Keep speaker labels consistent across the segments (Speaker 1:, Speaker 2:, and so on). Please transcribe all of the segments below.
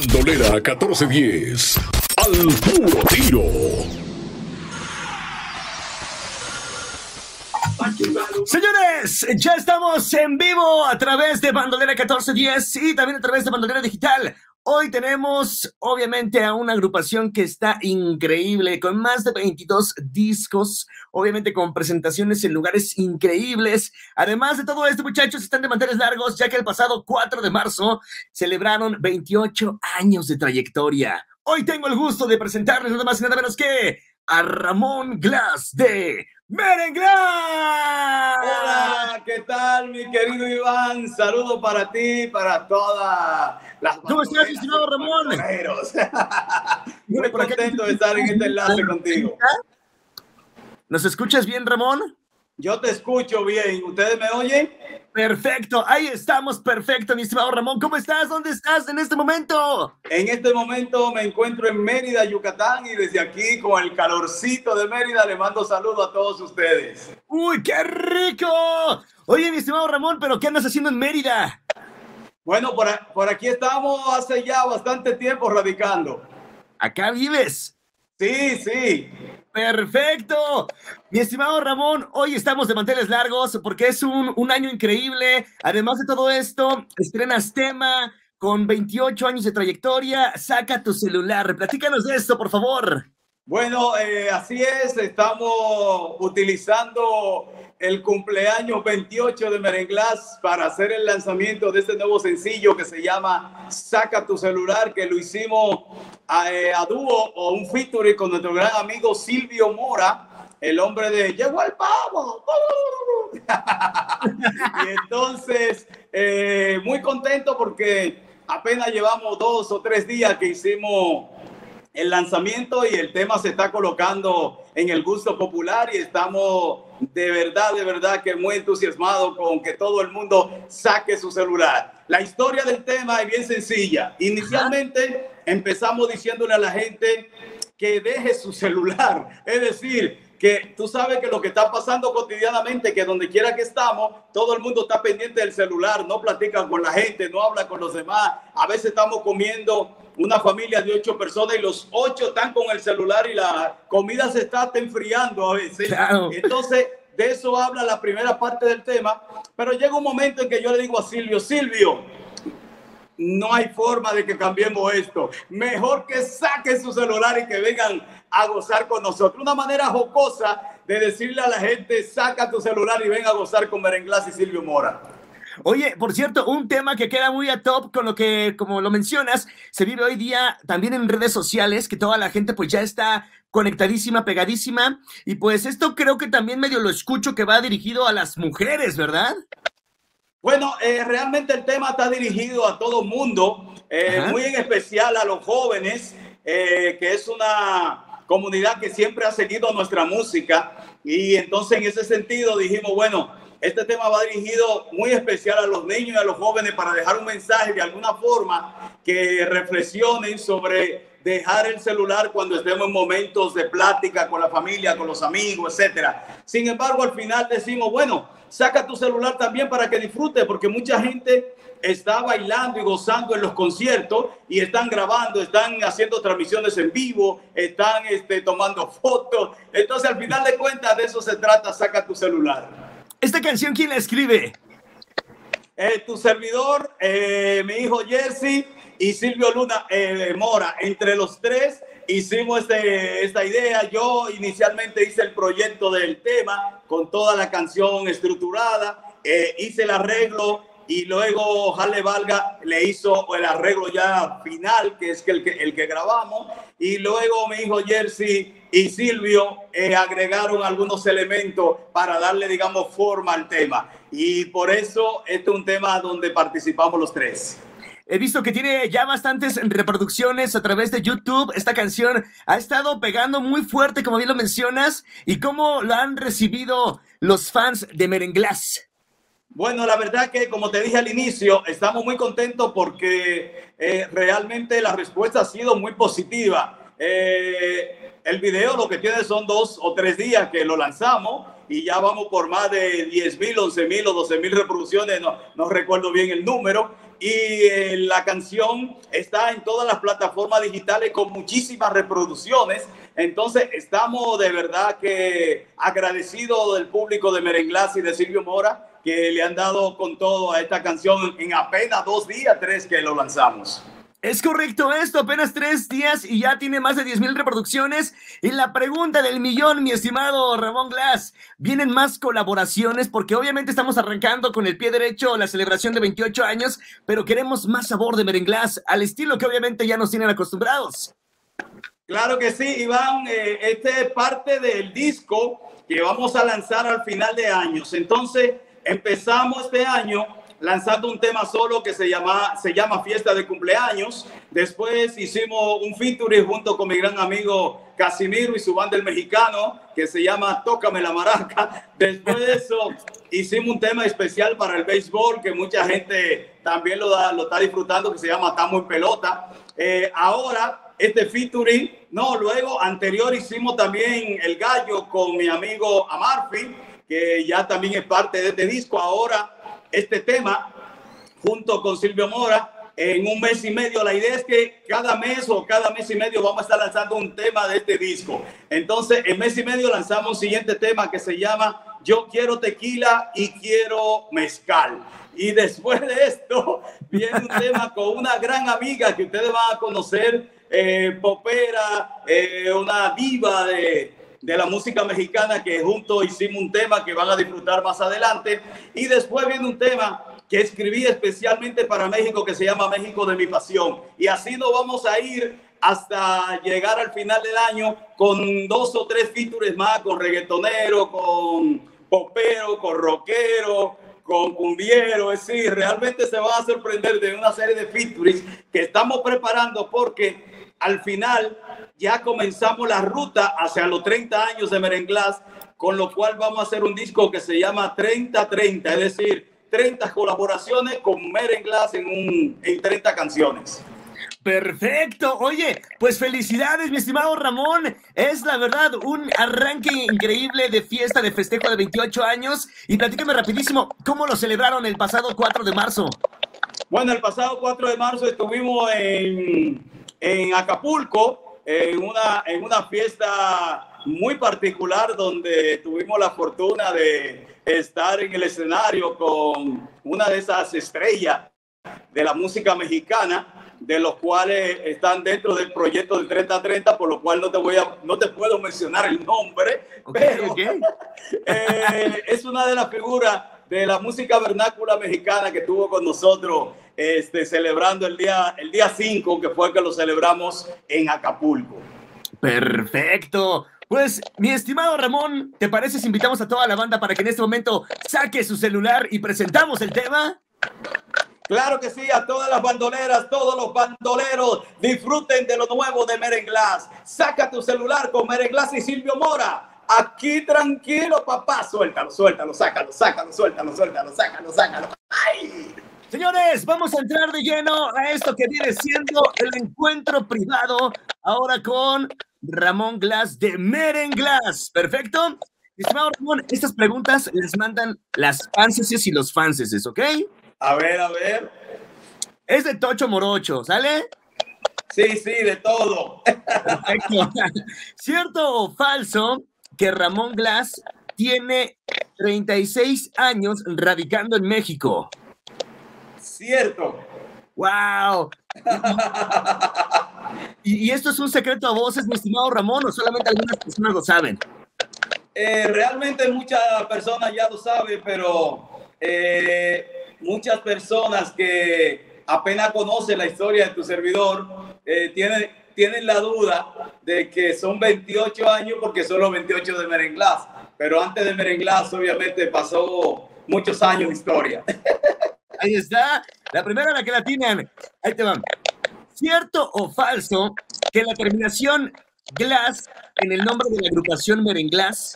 Speaker 1: Bandolera 1410. Al puro tiro.
Speaker 2: Señores, ya estamos en vivo a través de Bandolera 1410 y también a través de Bandolera Digital. Hoy tenemos, obviamente, a una agrupación que está increíble, con más de 22 discos, obviamente con presentaciones en lugares increíbles. Además de todo esto, muchachos, están de manteles largos, ya que el pasado 4 de marzo celebraron 28 años de trayectoria. Hoy tengo el gusto de presentarles nada más y nada menos que a Ramón Glass de Merenglás.
Speaker 3: Hola, ¿qué tal, mi querido Iván? Saludo para ti, para todas las.
Speaker 2: ¿Cómo estás, estimado Ramón?
Speaker 3: Muy contento de estar en este enlace contigo.
Speaker 2: ¿Nos escuchas bien, Ramón?
Speaker 3: Yo te escucho bien. ¿Ustedes me oyen?
Speaker 2: Perfecto, ahí estamos, perfecto, mi estimado Ramón. ¿Cómo estás? ¿Dónde estás en este momento?
Speaker 3: En este momento me encuentro en Mérida, Yucatán, y desde aquí, con el calorcito de Mérida, le mando saludo a todos ustedes.
Speaker 2: ¡Uy, qué rico! Oye, mi estimado Ramón, ¿pero qué andas haciendo en Mérida?
Speaker 3: Bueno, por, por aquí estamos hace ya bastante tiempo radicando.
Speaker 2: ¿Acá vives?
Speaker 3: Sí, sí.
Speaker 2: Perfecto. Mi estimado Ramón, hoy estamos de manteles largos porque es un, un, año increíble. Además de todo esto, estrenas tema con 28 años de trayectoria. Saca tu celular. Platícanos de esto, por favor.
Speaker 3: Bueno, eh, así es. Estamos utilizando el cumpleaños 28 de Merenglás para hacer el lanzamiento de este nuevo sencillo que se llama Saca tu celular, que lo hicimos a, eh, a dúo o un featuring con nuestro gran amigo Silvio Mora, el hombre de Llegó el pavo. y entonces, eh, muy contento porque apenas llevamos dos o tres días que hicimos el lanzamiento y el tema se está colocando en el gusto popular y estamos de verdad, de verdad que muy entusiasmados con que todo el mundo saque su celular. La historia del tema es bien sencilla. Inicialmente empezamos diciéndole a la gente que deje su celular, es decir, que tú sabes que lo que está pasando cotidianamente, que donde quiera que estamos, todo el mundo está pendiente del celular, no platica con la gente, no habla con los demás. A veces estamos comiendo una familia de ocho personas y los ocho están con el celular y la comida se está enfriando a veces. Claro. Entonces, de eso habla la primera parte del tema, pero llega un momento en que yo le digo a Silvio, Silvio, no hay forma de que cambiemos esto. Mejor que saquen su celular y que vengan a gozar con nosotros. Una manera jocosa de decirle a la gente, saca tu celular y ven a gozar con Merenglás y Silvio Mora.
Speaker 2: Oye, por cierto, un tema que queda muy a top con lo que, como lo mencionas, se vive hoy día también en redes sociales, que toda la gente pues ya está conectadísima, pegadísima, y pues esto creo que también medio lo escucho que va dirigido a las mujeres, ¿verdad?
Speaker 3: Bueno, eh, realmente el tema está dirigido a todo mundo, eh, muy en especial a los jóvenes, eh, que es una comunidad que siempre ha seguido nuestra música, y entonces en ese sentido dijimos, bueno, este tema va dirigido muy especial a los niños y a los jóvenes para dejar un mensaje de alguna forma que reflexionen sobre dejar el celular cuando estemos en momentos de plática con la familia, con los amigos, etcétera. Sin embargo, al final decimos, bueno, saca tu celular también para que disfrute, porque mucha gente está bailando y gozando en los conciertos y están grabando, están haciendo transmisiones en vivo, están este, tomando fotos. Entonces, al final de cuentas, de eso se trata, saca tu celular.
Speaker 2: ¿Esta canción quién la escribe?
Speaker 3: Eh, tu servidor, eh, mi hijo Jesse y Silvio Luna eh, Mora. Entre los tres hicimos este, esta idea. Yo inicialmente hice el proyecto del tema con toda la canción estructurada. hice el arreglo y luego Jale Valga le hizo el arreglo ya final, que es el que, el que grabamos, y luego mi hijo Jersey y Silvio eh, agregaron algunos elementos para darle, digamos, forma al tema. Y por eso este es un tema donde participamos los tres.
Speaker 2: He visto que tiene ya bastantes reproducciones a través de YouTube. Esta canción ha estado pegando muy fuerte, como bien lo mencionas. ¿Y cómo lo han recibido los fans de Merenglás?
Speaker 3: Bueno, la verdad que como te dije al inicio, estamos muy contentos porque eh, realmente la respuesta ha sido muy positiva. Eh, el video lo que tiene son dos o tres días que lo lanzamos y ya vamos por más de 10 mil, 11 mil o 12 mil reproducciones, no, no recuerdo bien el número. Y eh, la canción está en todas las plataformas digitales con muchísimas reproducciones. Entonces, estamos de verdad que agradecidos del público de Merenglás y de Silvio Mora que le han dado con todo a esta canción en apenas dos días, tres que lo lanzamos.
Speaker 2: Es correcto esto, apenas tres días y ya tiene más de 10 mil reproducciones. Y la pregunta del millón, mi estimado Ramón Glass, ¿vienen más colaboraciones? Porque obviamente estamos arrancando con el pie derecho la celebración de 28 años, pero queremos más sabor de merenglás, al estilo que obviamente ya nos tienen acostumbrados.
Speaker 3: Claro que sí, Iván, eh, este es parte del disco que vamos a lanzar al final de años. Entonces, empezamos este año lanzando un tema solo que se llama, se llama Fiesta de Cumpleaños. Después hicimos un featuring junto con mi gran amigo Casimiro y su banda El Mexicano, que se llama Tócame la Maraca. Después de eso hicimos un tema especial para el béisbol, que mucha gente también lo, da, lo está disfrutando, que se llama Tamo en Pelota. Eh, ahora, este featuring, no, luego anterior hicimos también El Gallo con mi amigo Amarfi, que ya también es parte de este disco. Ahora este tema junto con Silvio Mora en un mes y medio. La idea es que cada mes o cada mes y medio vamos a estar lanzando un tema de este disco. Entonces, en mes y medio lanzamos un siguiente tema que se llama Yo quiero tequila y quiero mezcal. Y después de esto viene un tema con una gran amiga que ustedes van a conocer, eh, popera, eh, una diva de, de la música mexicana que juntos hicimos un tema que van a disfrutar más adelante. Y después viene un tema que escribí especialmente para México que se llama México de mi pasión. Y así nos vamos a ir hasta llegar al final del año con dos o tres features más, con reggaetonero, con popero, con rockero, con cumbiero. Es decir, realmente se va a sorprender de una serie de features que estamos preparando porque al final ya comenzamos la ruta hacia los 30 años de Merenglás, con lo cual vamos a hacer un disco que se llama 30-30, es decir, 30 colaboraciones con Merenglás en, un, en 30 canciones.
Speaker 2: Perfecto. Oye, pues felicidades, mi estimado Ramón. Es la verdad un arranque increíble de fiesta, de festejo de 28 años. Y platícame rapidísimo, ¿cómo lo celebraron el pasado 4 de marzo?
Speaker 3: Bueno, el pasado 4 de marzo estuvimos en, en Acapulco, en una, en una fiesta muy particular donde tuvimos la fortuna de estar en el escenario con una de esas estrellas de la música mexicana, de los cuales están dentro del proyecto del 3030, por lo cual no te voy a, no te puedo mencionar el nombre, pero eh, es una de las figuras de la música vernácula mexicana que estuvo con nosotros este, celebrando el día, el día 5, que fue que lo celebramos en Acapulco.
Speaker 2: Perfecto. Pues, mi estimado Ramón, ¿te parece si invitamos a toda la banda para que en este momento saque su celular y presentamos el tema?
Speaker 3: Claro que sí, a todas las bandoleras, todos los bandoleros, disfruten de lo nuevo de Merenglás. Saca tu celular con Merenglás y Silvio Mora. Aquí tranquilo, papá. Suéltalo, suéltalo, sácalo, sácalo, suéltalo, suéltalo, sácalo, sácalo. ¡Ay!
Speaker 2: Señores, vamos a entrar de lleno a esto que viene siendo el encuentro privado ahora con Ramón Glass de Merenglass. ¿Perfecto? Estimado Ramón, estas preguntas les mandan las fanses y los fanses, ¿ok?
Speaker 3: A ver, a ver.
Speaker 2: Es de Tocho Morocho, ¿sale?
Speaker 3: Sí, sí, de todo.
Speaker 2: Perfecto. ¿Cierto o falso que Ramón Glass tiene 36 años radicando en México?
Speaker 3: Cierto.
Speaker 2: ¡Wow! ¿Y, esto es un secreto a voces, mi estimado Ramón, o solamente algunas personas lo saben?
Speaker 3: Eh, realmente muchas personas ya lo saben, pero eh, muchas personas que apenas conocen la historia de tu servidor eh, tienen, tienen la duda de que son 28 años porque son los 28 de Merenglás. Pero antes de Merenglás, obviamente, pasó muchos años de historia.
Speaker 2: Ahí está. La primera la que la tienen. Ahí te van. ¿Cierto o falso que la terminación Glass en el nombre de la agrupación Merenglás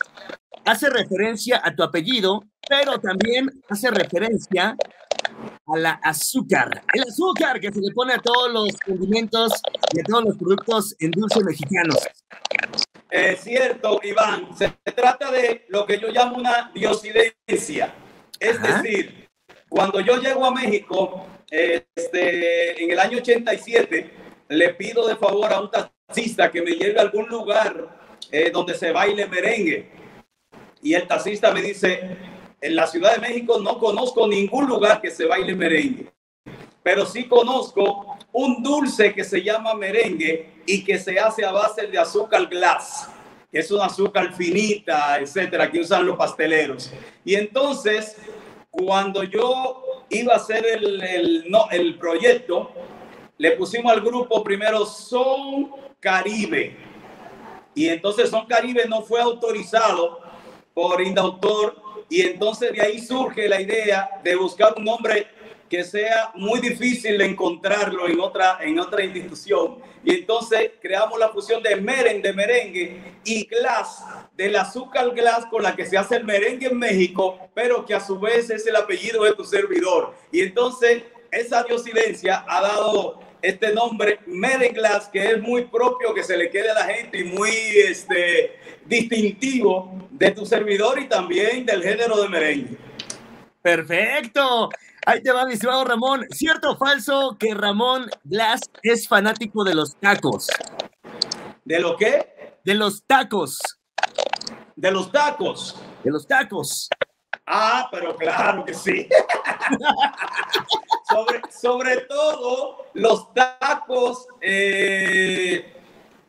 Speaker 2: hace referencia a tu apellido, pero también hace referencia a la azúcar. El azúcar que se le pone a todos los condimentos y a todos los productos en dulce mexicanos.
Speaker 3: Es cierto, Iván. Se trata de lo que yo llamo una diosidencia. Es decir, cuando yo llego a México, este, en el año 87, le pido de favor a un taxista que me lleve a algún lugar eh, donde se baile merengue. Y el taxista me dice, en la Ciudad de México no conozco ningún lugar que se baile merengue, pero sí conozco un dulce que se llama merengue y que se hace a base de azúcar glass, que es una azúcar finita, etcétera, que usan los pasteleros. Y entonces, cuando yo iba a hacer el, el, no, el proyecto, le pusimos al grupo primero Son Caribe. Y entonces Son Caribe no fue autorizado por Indautor. Y entonces de ahí surge la idea de buscar un nombre que sea muy difícil encontrarlo en otra, en otra institución. Y entonces creamos la fusión de meren, de merengue, y glass, del azúcar glass con la que se hace el merengue en México, pero que a su vez es el apellido de tu servidor. Y entonces esa diosidencia ha dado este nombre Glass, que es muy propio, que se le quede a la gente y muy este, distintivo de tu servidor y también del género de merengue.
Speaker 2: Perfecto. Ahí te va, mi estimado Ramón. ¿Cierto o falso que Ramón Glass es fanático de los tacos?
Speaker 3: ¿De lo qué?
Speaker 2: De los tacos.
Speaker 3: De los tacos.
Speaker 2: De los tacos.
Speaker 3: Ah, pero claro que sí. sobre, sobre todo los tacos eh,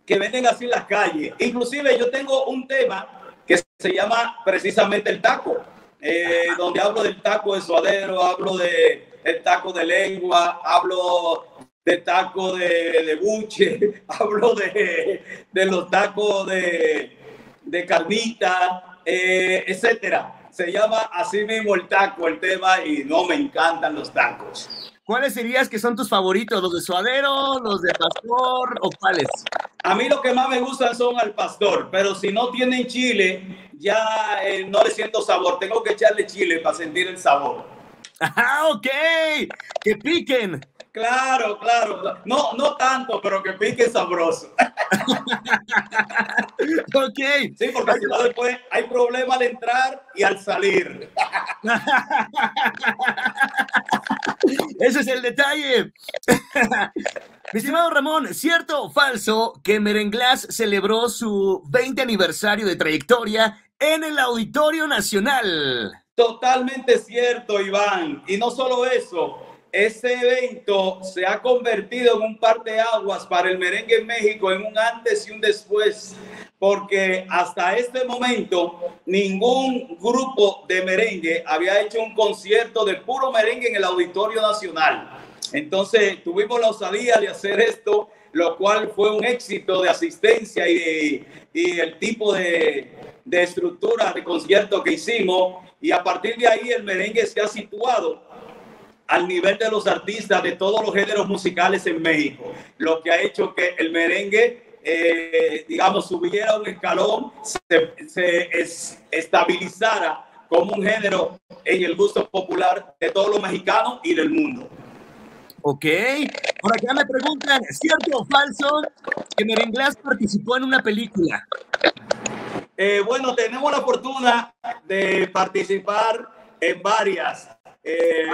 Speaker 3: que venden así en las calles. Inclusive yo tengo un tema que se llama precisamente el taco, eh, donde hablo del taco de suadero, hablo de el taco de lengua, hablo de taco de, buche, hablo de, de, los tacos de, de carnita, eh, etcétera se llama así mismo el taco, el tema, y no me encantan los tacos.
Speaker 2: ¿Cuáles dirías que son tus favoritos? ¿Los de suadero, los de pastor o cuáles?
Speaker 3: A mí lo que más me gustan son al pastor, pero si no tienen chile, ya eh, no le siento sabor. Tengo que echarle chile para sentir el sabor.
Speaker 2: Ah, ok. Que piquen.
Speaker 3: Claro, claro. No, no tanto, pero que pique sabroso.
Speaker 2: ok.
Speaker 3: Sí, porque si no después hay problema al entrar y al salir.
Speaker 2: Ese es el detalle. Mi estimado Ramón, ¿cierto o falso que Merenglás celebró su 20 aniversario de trayectoria en el Auditorio Nacional?
Speaker 3: Totalmente cierto, Iván. Y no solo eso, ese evento se ha convertido en un par de aguas para el merengue en México en un antes y un después, porque hasta este momento ningún grupo de merengue había hecho un concierto de puro merengue en el Auditorio Nacional. Entonces tuvimos la osadía de hacer esto, lo cual fue un éxito de asistencia y, el tipo de estructura de concierto que hicimos. Y a partir de ahí el merengue se ha situado al nivel de los artistas de todos los géneros musicales en México, lo que ha hecho que el merengue, eh, digamos, subiera un escalón, se, estabilizara como un género en el gusto popular de todos los mexicanos y del mundo.
Speaker 2: Ok, por acá me preguntan, ¿cierto o falso que Merenglás participó en una película?
Speaker 3: Eh, bueno, tenemos la fortuna de participar en varias. Eh,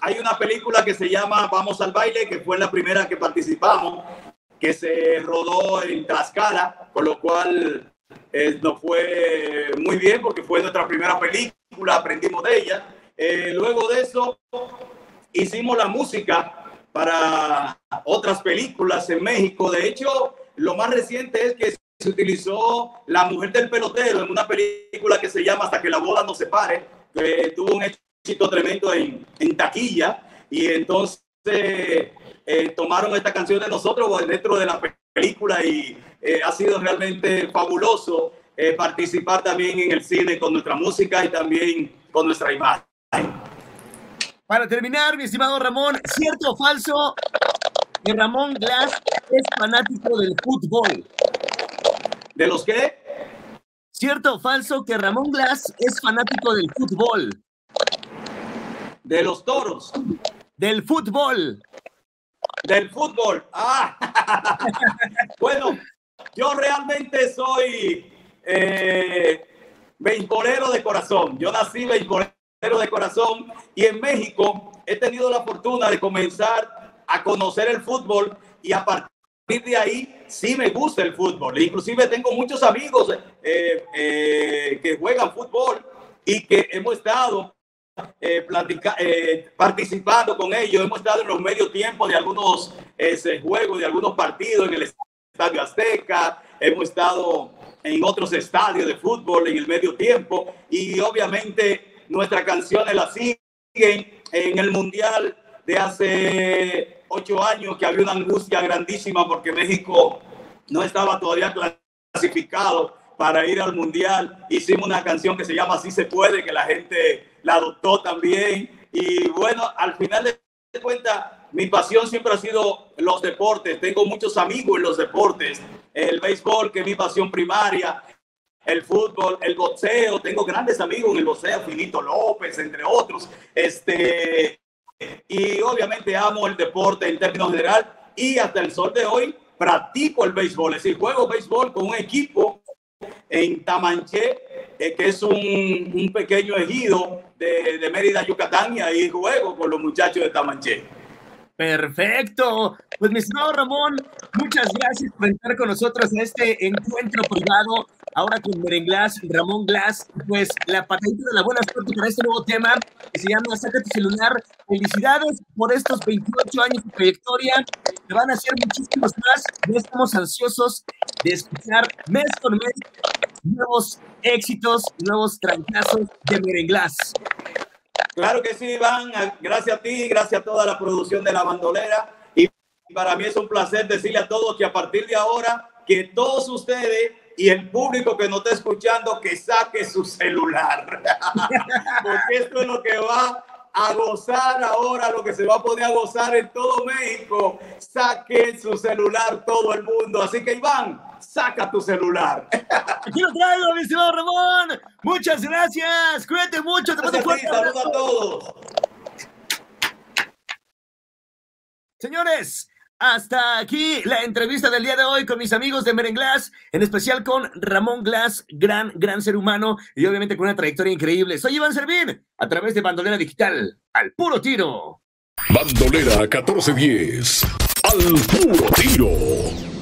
Speaker 3: hay una película que se llama Vamos al baile, que fue la primera que participamos, que se rodó en Tlaxcala, con lo cual eh, nos fue muy bien porque fue nuestra primera película, aprendimos de ella. Eh, luego de eso, hicimos la música para otras películas en México. De hecho, lo más reciente es que se utilizó La Mujer del Pelotero en una película que se llama Hasta que la boda no se pare, que tuvo un hecho tremendo en, en taquilla y entonces eh, tomaron esta canción de nosotros pues, dentro de la película y eh, ha sido realmente fabuloso eh, participar también en el cine con nuestra música y también con nuestra imagen.
Speaker 2: Para terminar, mi estimado Ramón, ¿cierto o falso que Ramón Glass es fanático del fútbol?
Speaker 3: ¿De los qué?
Speaker 2: ¿Cierto o falso que Ramón Glass es fanático del fútbol?
Speaker 3: De los toros.
Speaker 2: Del fútbol.
Speaker 3: Del fútbol. Ah. bueno, yo realmente soy eh, beisbolero de corazón. Yo nací beisbolero de corazón y en México he tenido la fortuna de comenzar a conocer el fútbol y a partir de ahí sí me gusta el fútbol. Inclusive tengo muchos amigos eh, eh, que juegan fútbol y que hemos estado eh, participando con ellos. Hemos estado en los medios tiempos de algunos juegos, de algunos partidos en el Estadio Azteca. Hemos estado en otros estadios de fútbol en el medio tiempo y obviamente nuestras canciones las siguen en el Mundial de hace ocho años que había una angustia grandísima porque México no estaba todavía clasificado para ir al mundial. Hicimos una canción que se llama Así se puede, que la gente la adoptó también. Y bueno, al final de cuentas, mi pasión siempre ha sido los deportes. Tengo muchos amigos en los deportes. El béisbol, que es mi pasión primaria. El fútbol, el boxeo. Tengo grandes amigos en el boxeo, Finito López, entre otros. Este, y obviamente amo el deporte en términos general. Y hasta el sol de hoy practico el béisbol. Es decir, juego béisbol con un equipo en Tamanché, eh, que es un, pequeño ejido de, de, Mérida, Yucatán, y ahí juego con los muchachos de Tamanché.
Speaker 2: Perfecto. Pues mi estimado Ramón, muchas gracias por estar con nosotros en este encuentro privado. Ahora con Merenglass, Ramón Glass, pues la patadita de la buena suerte para este nuevo tema que se llama Saca tu celular. Felicidades por estos 28 años de trayectoria. Te van a hacer muchísimos más. Ya estamos ansiosos de escuchar mes con mes nuevos éxitos, nuevos trancazos de Merenglass.
Speaker 3: Claro que sí, Iván. Gracias a ti, gracias a toda la producción de La Bandolera. Y para mí es un placer decirle a todos que a partir de ahora, que todos ustedes y el público que nos está escuchando, que saque su celular. Porque esto es lo que va a gozar ahora, lo que se va a poder gozar en todo México. Saque su celular todo el mundo. Así que Iván, saca tu celular.
Speaker 2: Aquí lo traigo, mi estimado Ramón. Muchas gracias. Cuídate mucho. Te mando fuerte.
Speaker 3: Saludos a todos.
Speaker 2: Señores, hasta aquí la entrevista del día de hoy con mis amigos de Merenglass, en especial con Ramón Glass, gran, gran ser humano y obviamente con una trayectoria increíble. Soy Iván Servín, a través de Bandolera Digital, al puro tiro.
Speaker 1: Bandolera 1410, al puro tiro.